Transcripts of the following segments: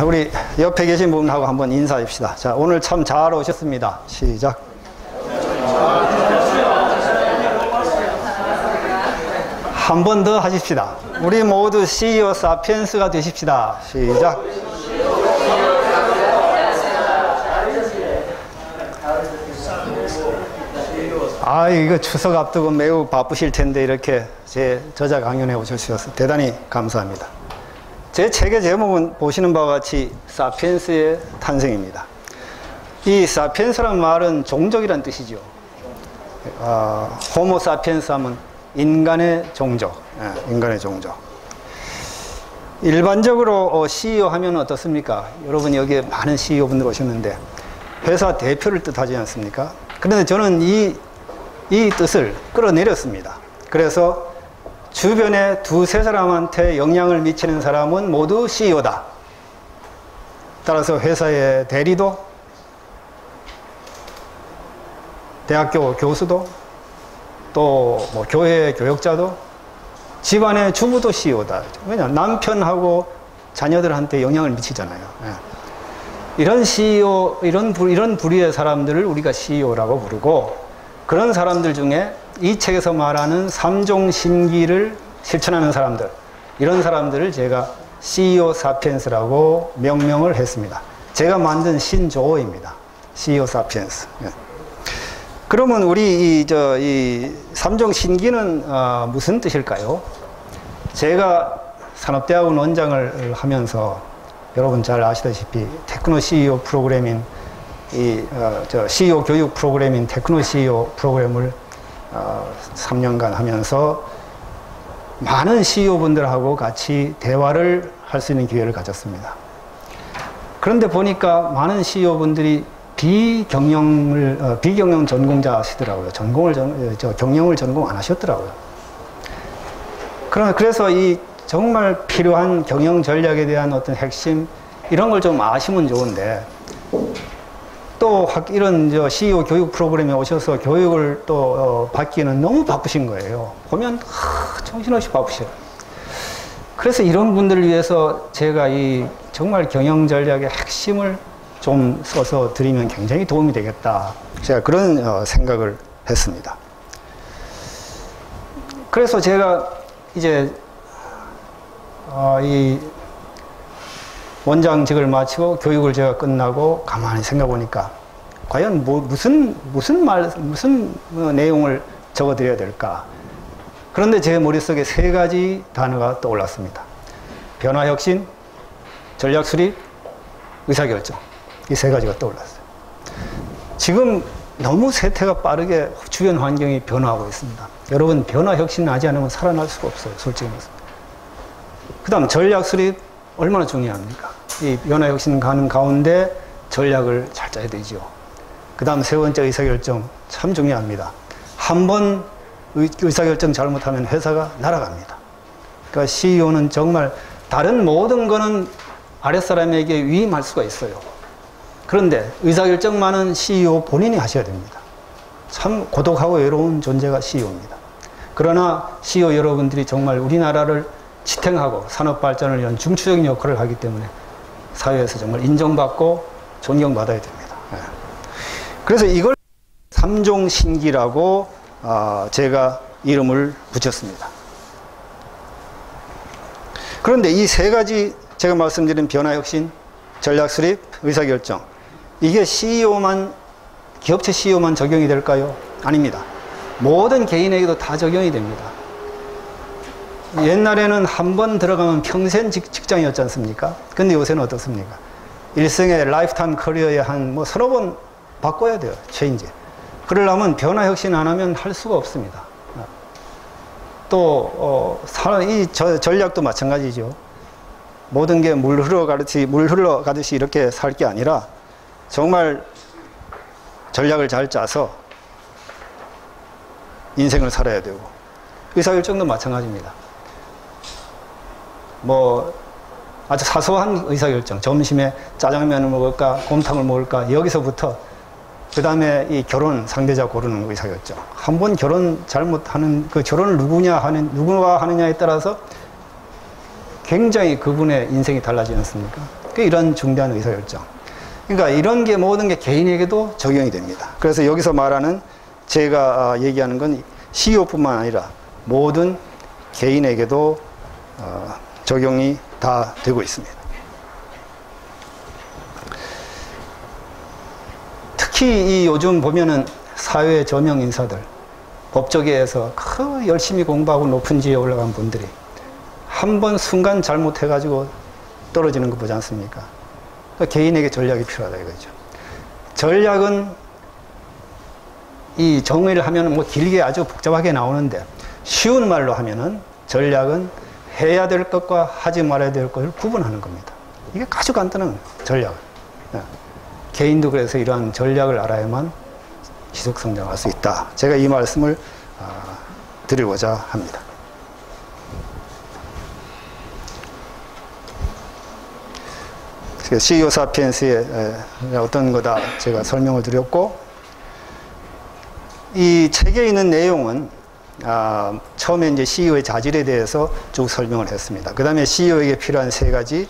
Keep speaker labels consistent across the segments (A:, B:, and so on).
A: 자, 우리 옆에 계신 분하고 한번 인사합시다. 자, 오늘 참 잘 오셨습니다. 시작. 한 번 더 하십시다. 우리 모두 CEO 사피엔스가 되십시다. 시작. 아, 이거 추석 앞두고 매우 바쁘실 텐데 이렇게 제 저자 강연에 오셔서 대단히 감사합니다. 제 책의 제목은 보시는 바와 같이 사피엔스의 탄생입니다. 이 사피엔스란 말은 종족이란 뜻이죠. 어, 호모 사피엔스 하면 인간의 종족, 예, 인간의 종족. 일반적으로 CEO 하면 어떻습니까? 여러분 여기에 많은 CEO 분들 오셨는데 회사 대표를 뜻하지 않습니까? 그런데 저는 이, 이 뜻을 끌어내렸습니다. 그래서 주변에 두세 사람한테 영향을 미치는 사람은 모두 CEO다. 따라서 회사의 대리도, 대학교 교수도, 또 뭐 교회 교역자도, 집안의 주부도 CEO다. 왜냐 남편하고 자녀들한테 영향을 미치잖아요. 예. 이런 CEO, 이런, 부, 이런 부류의 사람들을 우리가 CEO라고 부르고, 그런 사람들 중에 이 책에서 말하는 삼종 신기를 실천하는 사람들, 이런 사람들을 제가 CEO 사피엔스라고 명명을 했습니다. 제가 만든 신조어입니다. CEO 사피엔스. 예. 그러면 우리 이, 저, 이 삼종 신기는 어, 무슨 뜻일까요? 제가 산업대학원 원장을 하면서 여러분 잘 아시다시피 테크노 CEO 프로그램인 이, 어, 저 CEO 교육 프로그램인 테크노 CEO 프로그램을 어, 3년간 하면서 많은 CEO분들하고 같이 대화를 할 수 있는 기회를 가졌습니다. 그런데 보니까 많은 CEO분들이 비경영을, 어, 비경영 전공자시더라고요. 전공을, 전, 저 경영을 전공 안 하셨더라고요. 그러, 그래서 이 정말 필요한 경영 전략에 대한 어떤 핵심, 이런 걸 좀 아시면 좋은데, 또 이런 저 CEO 교육 프로그램에 오셔서 교육을 또 어, 받기는 너무 바쁘신 거예요. 보면 하, 정신없이 바쁘셔요. 그래서 이런 분들을 위해서 제가 이 정말 경영 전략의 핵심을 좀 써서 드리면 굉장히 도움이 되겠다. 제가 그런 어, 생각을 했습니다. 그래서 제가 이제 어, 이 원장직을 마치고 교육을 제가 끝나고 가만히 생각해 보니까 과연 뭐 무슨 무슨 말 무슨 내용을 적어 드려야 될까? 그런데 제 머릿속에 세 가지 단어가 떠올랐습니다. 변화 혁신, 전략 수립, 의사 결정. 이 세 가지가 떠올랐어요. 지금 너무 세태가 빠르게 주변 환경이 변화하고 있습니다. 여러분 변화 혁신 하지 않으면 살아날 수가 없어요. 솔직히 말씀. 그다음 전략 수립 얼마나 중요합니까? 이 변화 혁신 가는 가운데 전략을 잘 짜야 되죠. 그 다음 세 번째 의사결정 참 중요합니다. 한 번 의사결정 잘못하면 회사가 날아갑니다. 그러니까 CEO는 정말 다른 모든 거는 아랫사람에게 위임할 수가 있어요. 그런데 의사결정만은 CEO 본인이 하셔야 됩니다. 참 고독하고 외로운 존재가 CEO입니다. 그러나 CEO 여러분들이 정말 우리나라를 지탱하고 산업 발전을 위한 중추적인 역할을 하기 때문에 사회에서 정말 인정받고 존경받아야 됩니다. 네. 그래서 이걸 삼종신기라고 어, 제가 이름을 붙였습니다. 그런데 이 세 가지 제가 말씀드린 변화혁신, 전략수립, 의사결정 이게 CEO만 기업체 CEO만 적용이 될까요? 아닙니다. 모든 개인에게도 다 적용이 됩니다. 옛날에는 한 번 들어가면 평생 직, 장이었지 않습니까? 근데 요새는 어떻습니까? 일생의 lifetime career에 한 뭐 서너 번 바꿔야 돼요. change. 그러려면 변화 혁신 안 하면 할 수가 없습니다. 또, 어, 이 전략도 마찬가지죠. 모든 게 물 흘러가듯이, 물 흘러가듯이 이렇게 살 게 아니라 정말 전략을 잘 짜서 인생을 살아야 되고 의사결정도 마찬가지입니다. 뭐 아주 사소한 의사결정 점심에 짜장면을 먹을까 곰탕을 먹을까 여기서부터 그 다음에 이 결혼 상대자 고르는 의사결정 한 번 결혼 잘못하는 그 결혼을 누구냐 하는 누구와 하느냐에 따라서 굉장히 그분의 인생이 달라지지 않습니까? 그 이런 중대한 의사결정. 그러니까 이런 게 모든 게 개인에게도 적용이 됩니다. 그래서 여기서 말하는 제가 아, 얘기하는 건 CEO뿐만 아니라 모든 개인에게도 어, 적용이 다 되고 있습니다. 특히 이 요즘 보면은 사회 저명 인사들, 법조계에서 그 열심히 공부하고 높은 지에 올라간 분들이 한 번 순간 잘못해가지고 떨어지는 거 보지 않습니까? 그러니까 개인에게 전략이 필요하다 이거죠. 전략은 이 정의를 하면 뭐 길게 아주 복잡하게 나오는데 쉬운 말로 하면은 전략은 해야 될 것과 하지 말아야 될 것을 구분하는 겁니다. 이게 아주 간단한 전략. 네. 개인도 그래서 이러한 전략을 알아야만 지속 성장할 수 있다. 제가 이 말씀을 아, 드리고자 합니다. CEO 사피엔스의 어떤 거다 제가 설명을 드렸고 이 책에 있는 내용은 아, 처음에 이제 CEO의 자질에 대해서 쭉 설명을 했습니다. 그 다음에 CEO에게 필요한 세 가지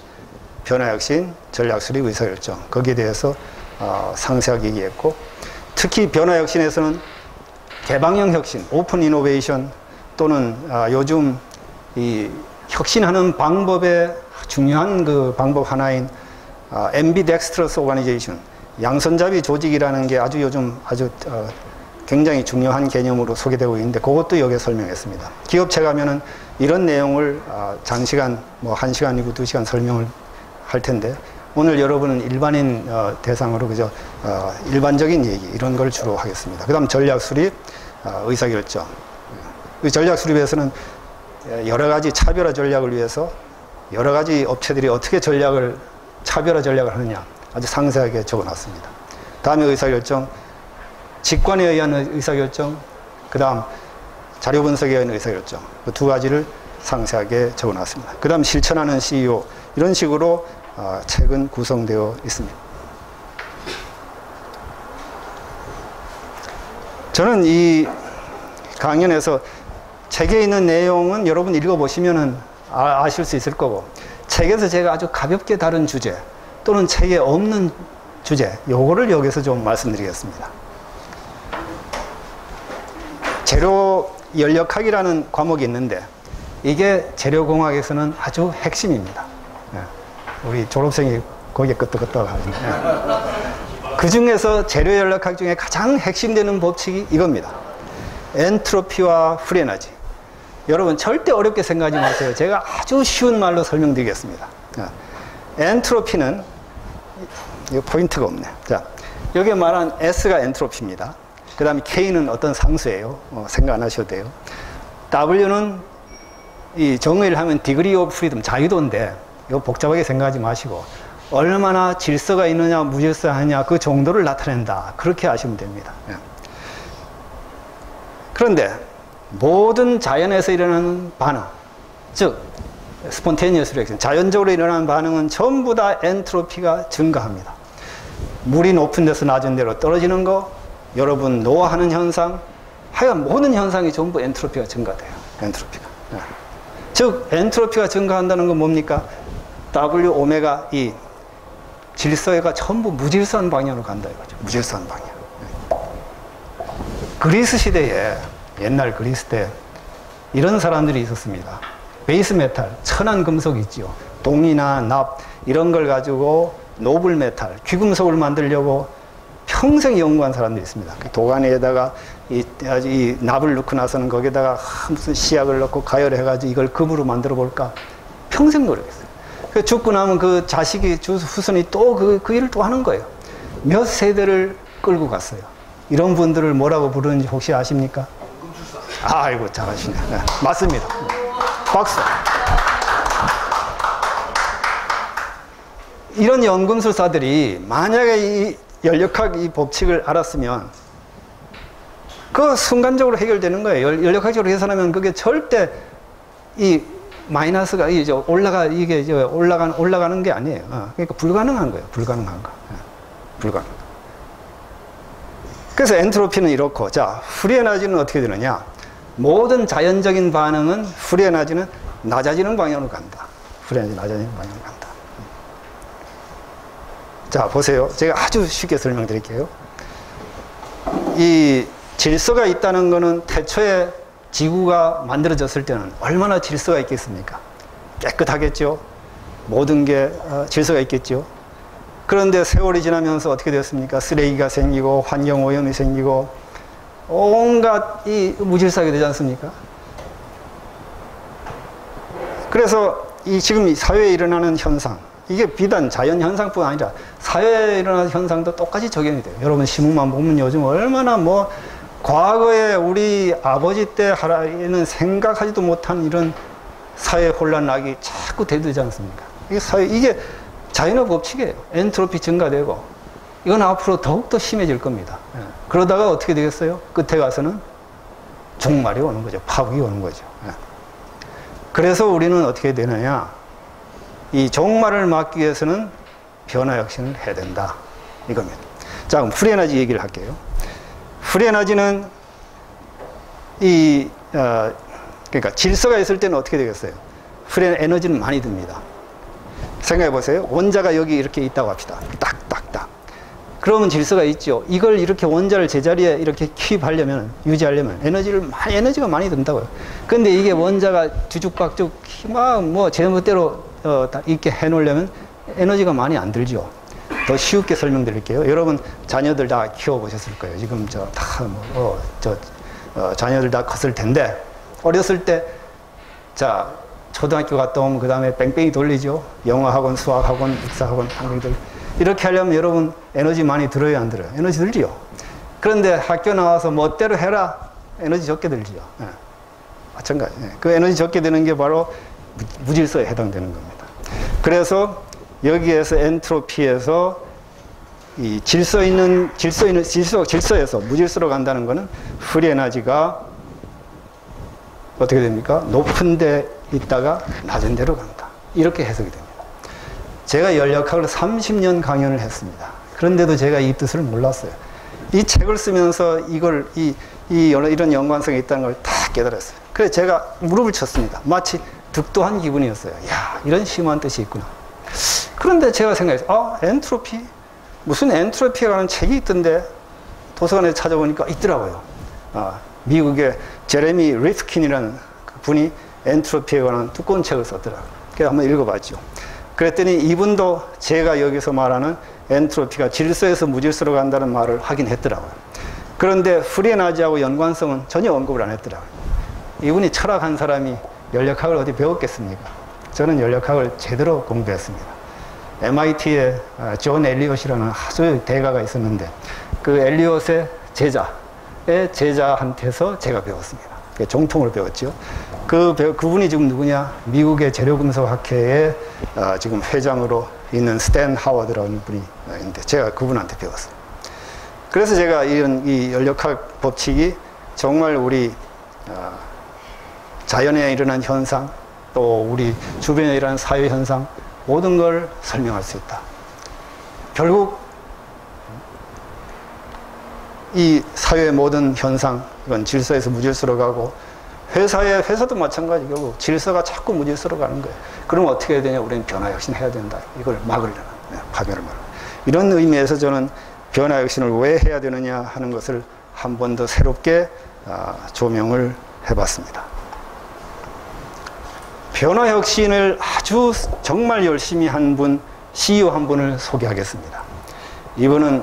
A: 변화혁신, 전략수립, 의사결정 거기에 대해서 어, 상세하게 얘기했고 특히 변화혁신에서는 개방형 혁신, open innovation 또는 아, 요즘 이 혁신하는 방법의 중요한 그 방법 하나인 아, ambidextrous organization 양손잡이 조직이라는 게 아주 요즘 아주 어, 굉장히 중요한 개념으로 소개되고 있는데 그것도 여기에 설명했습니다. 기업체 가면은 이런 내용을 아, 장시간 뭐한 시간이고 두 시간 설명을 할 텐데 오늘 여러분은 일반인 어, 대상으로 그저 어, 일반적인 얘기 이런 걸 주로 하겠습니다. 그다음 전략 수립, 어, 의사 결정. 이 전략 수립에서는 여러 가지 차별화 전략을 위해서 여러 가지 업체들이 어떻게 전략을 차별화 전략을 하느냐 아주 상세하게 적어놨습니다. 다음에 의사 결정. 직관에 의한 의사결정, 그 다음 자료 분석에 의한 의사결정, 그 두 가지를 상세하게 적어놨습니다. 그 다음 실천하는 CEO, 이런 식으로 어, 책은 구성되어 있습니다. 저는 이 강연에서 책에 있는 내용은 여러분 읽어보시면 아, 아실 수 있을 거고, 책에서 제가 아주 가볍게 다룬 주제, 또는 책에 없는 주제, 요거를 여기서 좀 말씀드리겠습니다. 재료 열역학이라는 과목이 있는데 이게 재료공학에서는 아주 핵심입니다. 네. 우리 졸업생이 거기에 끄떡끄떡 하죠. 네. 그 중에서 재료 열역학 중에 가장 핵심되는 법칙이 이겁니다. 엔트로피와 free energy. 여러분 절대 어렵게 생각하지 마세요. 제가 아주 쉬운 말로 설명드리겠습니다. 네. 엔트로피는 이 포인트가 없네. 자, 여기 말한 S가 엔트로피입니다. 그 다음에 K는 어떤 상수예요. 어, 생각 안 하셔도 돼요. W는 이 정의를 하면 degree of freedom, 자유도인데 이거 복잡하게 생각하지 마시고 얼마나 질서가 있느냐, 무질서하냐 그 정도를 나타낸다. 그렇게 아시면 됩니다. 예. 그런데 모든 자연에서 일어나는 반응, 즉 spontaneous reaction, 자연적으로 일어나는 반응은 전부 다 엔트로피가 증가합니다. 물이 높은 데서 낮은 데로 떨어지는 거, 여러분 노화하는 현상, 하여간 모든 현상이 전부 엔트로피가 증가돼요. 엔트로피가. 네. 즉 엔트로피가 증가한다는 건 뭡니까? W 오메가 이 질서가 전부 무질서한 방향으로 간다 이거죠. 무질서한 방향. 네. 그리스 시대에 옛날 그리스 때 이런 사람들이 있었습니다. base metal, 천한 금속이 있죠. 동이나 납 이런 걸 가지고 noble metal, 귀금속을 만들려고 평생 연구한 사람들이 있습니다. 그 도가니에다가 이, 이 납을 넣고 나서는 거기다가 무슨 시약을 넣고 가열해가지고 이걸 금으로 만들어 볼까 평생 노력했어요. 그 죽고 나면 그 자식이 주 후손이 또 그 그 일을 또 하는 거예요. 몇 세대를 끌고 갔어요. 이런 분들을 뭐라고 부르는지 혹시 아십니까? 아이고 잘하시네. 네, 맞습니다. 박수. 이런 연금술사들이 만약에 이 열역학 이 법칙을 알았으면 그 순간적으로 해결되는 거예요. 열역학적으로 계산하면 그게 절대 이 마이너스가 이제 올라가 이게 이제 올라가는 올라가는 게 아니에요. 어, 그러니까 불가능한 거예요. 불가능한 거. 어, 불가능. 그래서 엔트로피는 이렇고 자 free energy는 어떻게 되느냐? 모든 자연적인 반응은 free energy는 낮아지는 방향으로 간다. free energy 낮아지는 방향으로 간다. 자, 보세요. 제가 아주 쉽게 설명드릴게요. 이 질서가 있다는 것은 태초에 지구가 만들어졌을 때는 얼마나 질서가 있겠습니까? 깨끗하겠죠? 모든 게 어, 질서가 있겠죠? 그런데 세월이 지나면서 어떻게 되었습니까? 쓰레기가 생기고 환경 오염이 생기고 온갖 이 무질서하게 되지 않습니까? 그래서 이 지금 사회에 일어나는 현상 이게 비단 자연 현상뿐 아니라 사회에 일어나는 현상도 똑같이 적용이 돼요. 여러분 신문만 보면 요즘 얼마나 뭐 과거에 우리 아버지 때 하라는 생각하지도 못한 이런 사회 혼란 낙이 자꾸 대두지 않습니까? 이게 사회 이게 자연의 법칙이에요. 엔트로피 증가되고 이건 앞으로 더욱더 심해질 겁니다. 예. 그러다가 어떻게 되겠어요? 끝에 가서는 종말이 오는 거죠. 파국이 오는 거죠. 예. 그래서 우리는 어떻게 되느냐? 이 종말을 막기 위해서는 변화 혁신을 해야 된다. 이겁니다. 자, 그럼 free energy 얘기를 할게요. free energy는 이, 어, 그러니까 질서가 있을 때는 어떻게 되겠어요? free energy는 많이 듭니다. 생각해 보세요. 원자가 여기 이렇게 있다고 합시다. 딱, 딱, 딱. 그러면 질서가 있죠. 이걸 이렇게 원자를 제자리에 이렇게 킵하려면, 유지하려면 에너지를 에너지가 많이 든다고요. 근데 이게 원자가 뒤죽박죽 막 뭐 제멋대로 어, 있게 해놓으려면 에너지가 많이 안 들죠. 더 쉽게 설명드릴게요. 여러분 자녀들 다 키워보셨을 거예요. 지금 저다 뭐, 어, 저 어, 자녀들 다 컸을 텐데 어렸을 때 자 초등학교 갔다 오면 그 다음에 뺑뺑이 돌리죠. 영어 학원, 수학 학원, 육사 학원, 한국들 이렇게 하려면 여러분 에너지 많이 들어요, 안 들어요? 에너지 들지요. 그런데 학교 나와서 멋대로 해라 에너지 적게 들지요. 네. 마찬가지. 네. 그 에너지 적게 되는 게 바로 무질서에 해당되는 겁니다. 그래서 여기에서 엔트로피에서 이 질서 있는 질서 있는 질서 질서에서 무질서로 간다는 것은 free energy가 어떻게 됩니까? 높은 데 있다가 낮은 데로 간다. 이렇게 해석이 됩니다. 제가 열역학을 30년 강연을 했습니다. 그런데도 제가 이 뜻을 몰랐어요. 이 책을 쓰면서 이걸 이, 이 이런 연관성이 있다는 걸 다 깨달았어요. 그래서 제가 무릎을 쳤습니다. 마치 득도한 기분이었어요. 야, 이런 심오한 뜻이 있구나. 그런데 제가 생각했어요. 아, 엔트로피? 무슨 엔트로피라는 책이 있던데 도서관에 찾아보니까 있더라고요. 아, 미국의 제레미 리프킨이라는 그 분이 엔트로피에 관한 두꺼운 책을 썼더라고요. 그래서 한번 읽어봤죠. 그랬더니 이분도 제가 여기서 말하는 엔트로피가 질서에서 무질서로 간다는 말을 하긴 했더라고요. 그런데 free energy하고 연관성은 전혀 언급을 안 했더라고요. 이분이 철학한 사람이 열역학을 어디 배웠겠습니까? 저는 열역학을 제대로 공부했습니다. MIT에 아, 존 엘리엇이라는 아주 대가가 있었는데 그 엘리엇의 제자의 제자한테서 제가 배웠습니다. 정통을 배웠죠. 그 그분이 지금 누구냐? 미국의 재료금속학회의 어, 지금 회장으로 있는 스탠 하워드라는 분이 있는데 제가 그분한테 배웠어요. 그래서 제가 이런 이 열역학 법칙이 정말 우리 어, 자연에 일어난 현상, 또 우리 주변에 일어난 사회 현상, 모든 걸 설명할 수 있다. 결국 이 사회의 모든 현상, 이건 질서에서 무질서로 가고 회사에 회사도 마찬가지 결국 질서가 자꾸 무질서로 가는 거예요. 그럼 어떻게 해야 되냐? 우리는 변화 혁신 해야 된다. 이걸 막으려는 네, 파멸을 막. 이런 의미에서 저는 변화 혁신을 왜 해야 되느냐 하는 것을 한 번 더 새롭게 아, 조명을 해봤습니다. 변화 혁신을 아주 정말 열심히 한 분, CEO 한 분을 소개하겠습니다. 이분은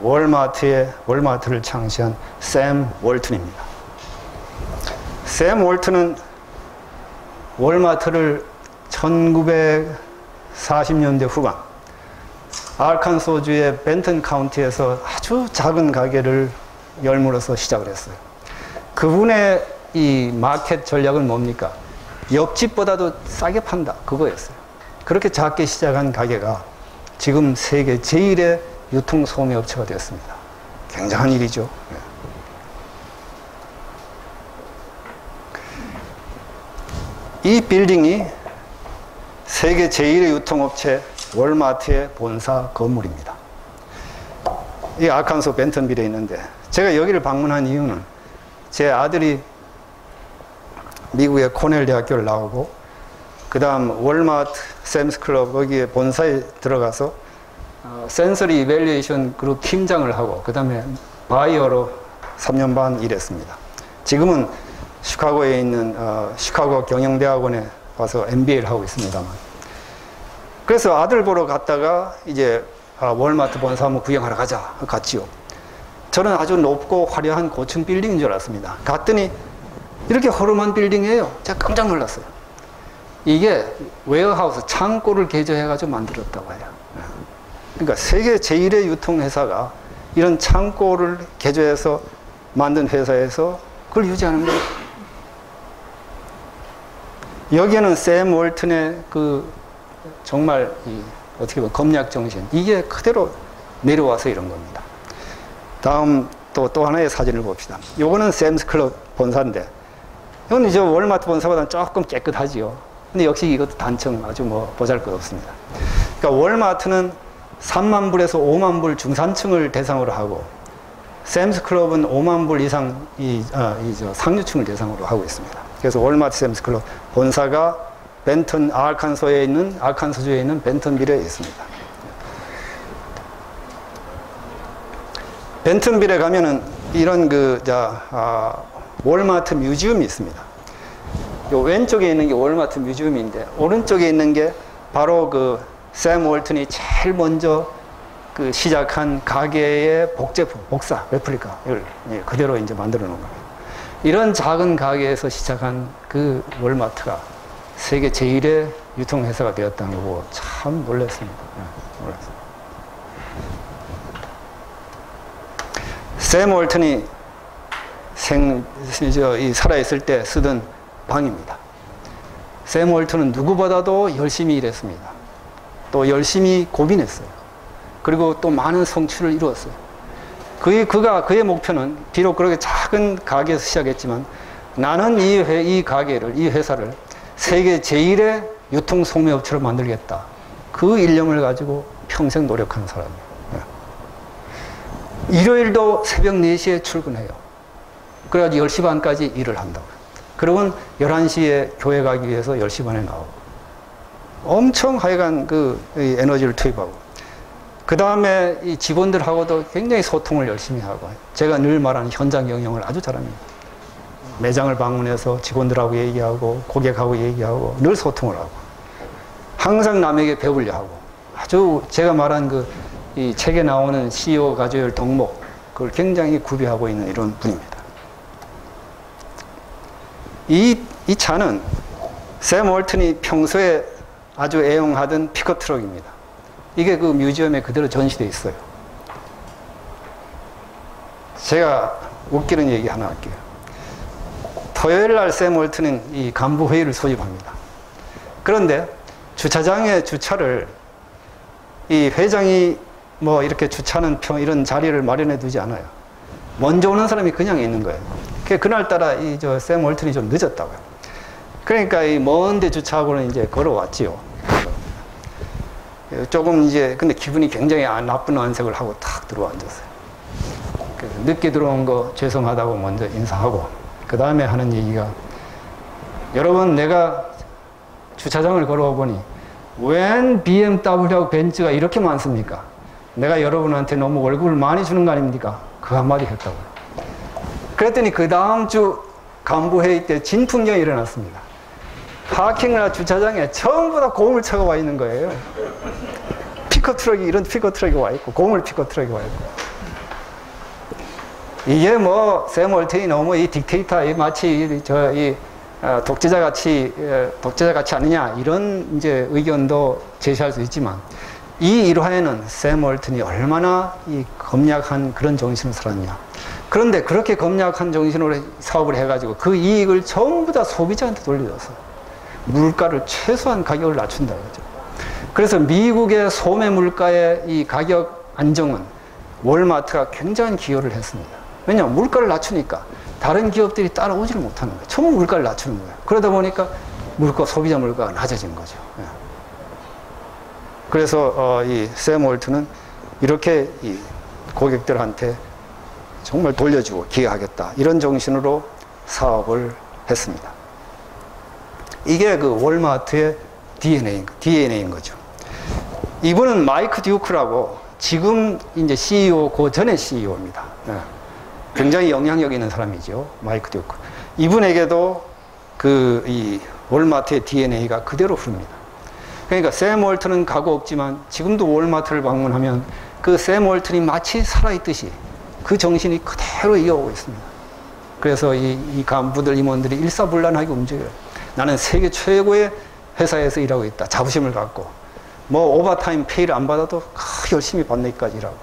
A: 월마트의 월마트를 창시한 샘 월튼입니다. 샘 월튼은 월마트를 1940년대 후반 알칸소주의 벤튼 카운티에서 아주 작은 가게를 열므로써 시작을 했어요. 그분의 이 마켓 전략은 뭡니까? 옆집보다도 싸게 판다. 그거였어요. 그렇게 작게 시작한 가게가 지금 세계 제1의 유통 소매 업체가 되었습니다. 굉장한 일이죠. 이 빌딩이 세계 제1의 유통업체 월마트의 본사 건물입니다. 이 아칸소 벤턴빌에 있는데 제가 여기를 방문한 이유는 제 아들이 미국의 코넬 대학교를 나오고 그 다음 월마트, 샘스클럽 거기에 본사에 들어가서 어, sensory evaluation group 팀장을 하고 그 다음에 바이어로 3년 반 일했습니다. 지금은 시카고에 있는 어, 시카고 경영대학원에 와서 MBA를 하고 있습니다만 그래서 아들 보러 갔다가 이제 아, 월마트 본사 한번 구경하러 가자 갔지요. 저는 아주 높고 화려한 고층 빌딩인 줄 알았습니다. 갔더니 이렇게 허름한 빌딩이에요. 제가 깜짝 놀랐어요. 이게 warehouse 창고를 개조해가지고 만들었다고 해요. 그러니까 세계 제1의 유통회사가 이런 창고를 개조해서 만든 회사에서 그걸 유지하는 거예요. 여기에는 샘 월튼의 그 정말 어떻게 보면 검약 정신 이게 그대로 내려와서 이런 겁니다. 다음 또, 또 하나의 사진을 봅시다. 요거는 샘스 클럽 본사인데 이건 이제 월마트 본사보다는 조금 깨끗하지요. 근데 역시 이것도 단층 아주 뭐 보잘 것 없습니다. 그러니까 월마트는 3만 불에서 5만 불 중산층을 대상으로 하고 샘스 클럽은 5만 불 이상 이, 아, 이 상류층을 대상으로 하고 있습니다. 그래서 월마트 샘스 클럽 본사가 벤턴 아칸소에 있는 아칸소주에 있는 벤턴빌에 있습니다. 벤턴빌에 가면은 이런 그 자, 아, 월마트 뮤지엄이 있습니다. 요 왼쪽에 있는 게 월마트 뮤지엄인데 오른쪽에 있는 게 바로 그 샘 월튼이 제일 먼저 그 시작한 가게의 복제품, 복사, 레플리카를 예, 그대로 이제 만들어 놓은 겁니다. 이런 작은 가게에서 시작한 그 월마트가 세계 제1의 유통회사가 되었다는 거고 참 놀랐습니다. 네, 놀랐습니다. 샘 월튼이 생, 저, 이 살아있을 때 쓰던 방입니다. 샘 월튼은 누구보다도 열심히 일했습니다. 또 열심히 고민했어요. 그리고 또 많은 성취를 이루었어요. 그의, 그가, 그의 목표는 비록 그렇게 작은 가게에서 시작했지만 나는 이, 회, 이 가게를, 이 회사를 세계 제1의 유통 소매업체로 만들겠다. 그 일념을 가지고 평생 노력하는 사람이에요. 네. 일요일도 새벽 4시에 출근해요. 그래가지고 10시 반까지 일을 한다고. 그러면 11시에 교회 가기 위해서 10시 반에 나오고. 엄청 하여간 그 에너지를 투입하고. 그 다음에 이 직원들하고도 굉장히 소통을 열심히 하고. 제가 늘 말하는 현장 경영을 아주 잘합니다. 매장을 방문해서 직원들하고 얘기하고 고객하고 얘기하고 늘 소통을 하고 항상 남에게 배우려 하고 아주 제가 말한 그 이 책에 나오는 CEO 가져야 할 덕목 그걸 굉장히 구비하고 있는 이런 분입니다. 이, 이 차는 샘 월튼이 평소에 아주 애용하던 픽업 트럭입니다. 이게 그 뮤지엄에 그대로 전시되어 있어요. 제가 웃기는 얘기 하나 할게요. 토요일 날샘 월트는 이 간부 회의를 소집합니다. 그런데 주차장에 주차를 이 회장이 뭐 이렇게 주차하는 평 이런 자리를 마련해 두지 않아요. 먼저 오는 사람이 그냥 있는 거예요. 그날따라 이 저 샘 월튼이 좀 늦었다고요. 그러니까 이 먼데 주차하고는 이제 걸어왔지요. 조금 이제 근데 기분이 굉장히 나쁜 안색을 하고 탁 들어와 앉았어요. 늦게 들어온 거 죄송하다고 먼저 인사하고 그 다음에 하는 얘기가 여러분 내가 주차장을 걸어와 보니 웬 BMW하고 벤츠가 이렇게 많습니까? 내가 여러분한테 너무 월급을 많이 주는 거 아닙니까? 그 한마디 했다고요. 그랬더니 그 다음 주 간부회의 때 진풍경이 일어났습니다. parking이나 주차장에 전부 다 고물 차가 와 있는 거예요. pickup truck이, 이런 pickup truck이 와 있고, 고물 pickup truck이 와 있고. 이게 뭐, 샘 월튼이 너무 이 딕테이터, 이 마치 저, 이 어, 독재자 같이, 어, 독재자 같이 아니냐, 이런 이제 의견도 제시할 수 있지만, 이 일화에는 샘 월튼이 얼마나 이 검약한 그런 정신을 살았냐. 그런데 그렇게 검약한 정신으로 사업을 해가지고 그 이익을 전부 다 소비자한테 돌려줘서 물가를 최소한 가격을 낮춘다 그죠. 그래서 미국의 소매 물가의 이 가격 안정은 월마트가 굉장한 기여를 했습니다. 왜냐하면 물가를 낮추니까 다른 기업들이 따라오지를 못하는 거예요. 전부 물가를 낮추는 거예요. 그러다 보니까 물가, 소비자 물가가 낮아진 거죠. 예. 그래서 어, 이샘 월트는 이렇게 이 고객들한테 정말 돌려주고 기여하겠다 이런 정신으로 사업을 했습니다. 이게 그 월마트의 DNA, DNA인 거죠. 이분은 마이크 듀크라고 지금 이제 CEO, 그 전에 CEO입니다. 굉장히 영향력 있는 사람이죠. 마이크 듀크. 이분에게도 그 이 월마트의 DNA가 그대로 흐릅니다. 그러니까 샘 월튼은 가고 없지만 지금도 월마트를 방문하면 그 샘 월튼이 마치 살아있듯이 그 정신이 그대로 이어오고 있습니다. 그래서 이, 이 간부들, 임원들이 일사불란하게 움직여요. 나는 세계 최고의 회사에서 일하고 있다. 자부심을 갖고. 뭐 오버타임 페이를 안 받아도 열심히 받는 것까지 일하고.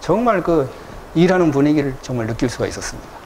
A: 정말 그 일하는 분위기를 정말 느낄 수가 있었습니다.